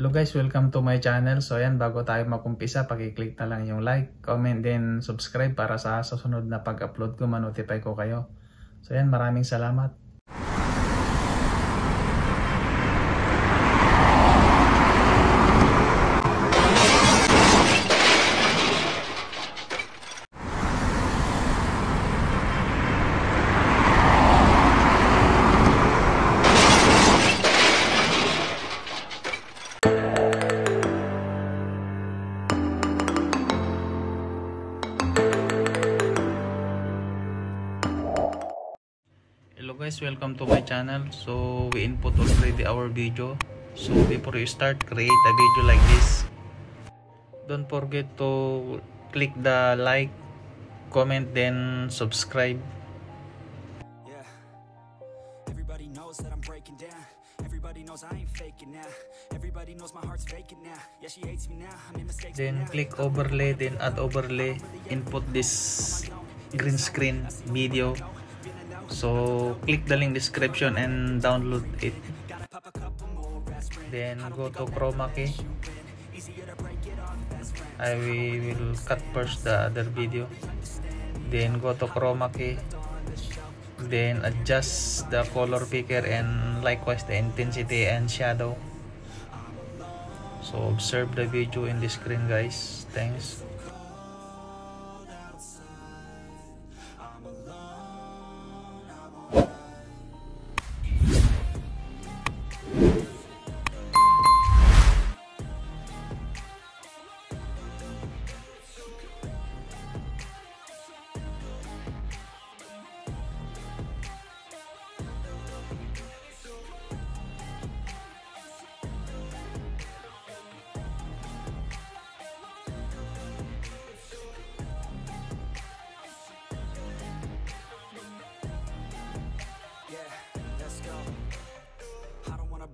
Hello guys, welcome to my channel. So ayan, bago tayo makumpisa, pag-click na lang yung like, comment, then subscribe para sa susunod na pag-upload ko, ma-notify ko kayo. So ayan, maraming salamat. Hello guys, welcome to my channel. So we input already our video. So before you start, create a video like this. Don't forget to click the like, comment, then subscribe. Yeah. Everybody knows that I'm breaking down. Everybody knows I ain't faking now. Everybody knows my heart's faking now. Yeah, she hates me now. I made mistakes. Then click overlay, then add overlay. Input this green screen video. So click the link description and download it. Then go to chroma key. I will cut first the other video. Then go to chroma key. Then adjust the color picker and likewise the intensity and shadow. So observe the video in the screen guys. Thanks.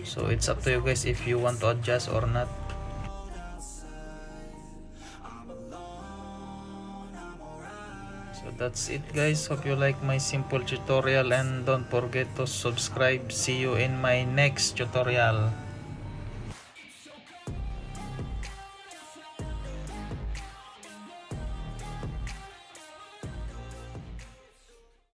So it's up to you guys if you want to adjust or not. So that's it guys. Hope you like my simple tutorial and don't forget to subscribe. See you in my next tutorial.